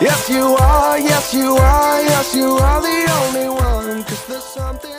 Yes, you are, yes, you are, yes, you are the only one. Cause there's something.